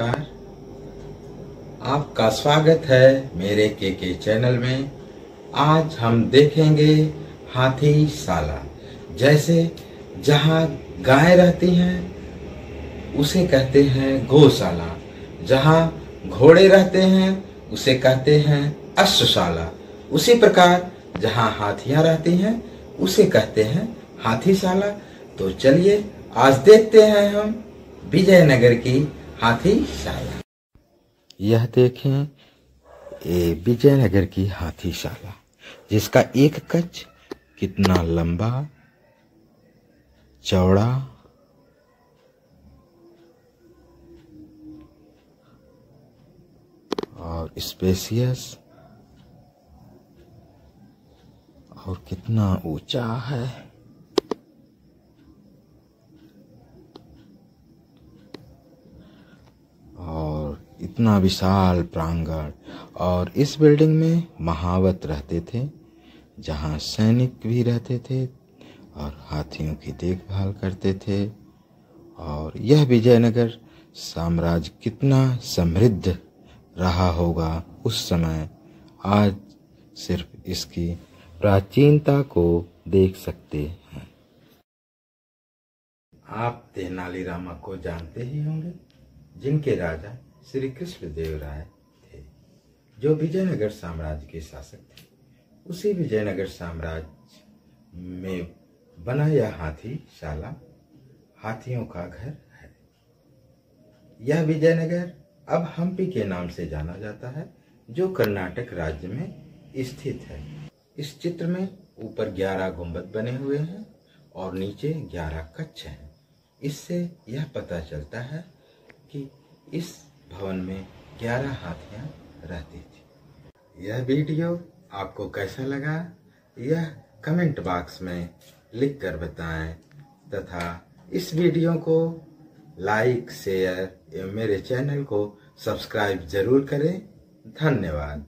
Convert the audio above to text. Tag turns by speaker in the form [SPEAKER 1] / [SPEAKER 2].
[SPEAKER 1] नमस्कार। आपका स्वागत है मेरे के के चैनल में। आज हम देखेंगे हाथी साला। जैसे जहाँ गाय रहती हैं, उसे कहते हैं गौशाला। जहाँ घोड़े रहते हैं, उसे कहते हैं अश्वशाला। उसी प्रकार जहाँ हाथियाँ रहती हैं, उसे कहते हैं हाथीशाला तो चलिए आज देखते हैं हम विजयनगर की हाथीशाला यह देखें विजयनगर की हाथीशाला जिसका एक कच कितना लंबा, चौड़ा, और स्पेसियस, और कितना ऊँचा है और इतना विशाल प्रांगण और इस बिल्डिंग में महावत रहते थे, जहाँ सैनिक भी रहते थे और हाथियों की देखभाल करते थे। और यह विजयनगर साम्राज्य कितना समृद्ध रहा होगा उस समय। आज सिर्फ़ इसकी प्राचीनता को देख सकते हैं। आप तेनालीरामा को जानते ही होंगे, जिनके राजा श्री कृष्ण देव राय थे, जो विजयनगर साम्राज्य के शासक थे। उसी विजयनगर साम्राज्य में बना यह हाथी शाला, हाथियों का घर है। यह विजयनगर अब हम्पी के नाम से जाना जाता है, जो कर्नाटक राज्य में स्थित है। इस चित्र में ऊपर ग्यारह गुंबद बने हुए हैं और नीचे ग्यारह कच्छ हैं। इससे यह पता चलता है कि इस भवन में ग्यारह हाथियाँ रहती थी। यह वीडियो आपको कैसा लगा? यह कमेंट बॉक्स में लिख कर बताएँ तथा इस वीडियो को लाइक, शेयर एवं मेरे चैनल को सब्सक्राइब ज़रूर करें। धन्यवाद।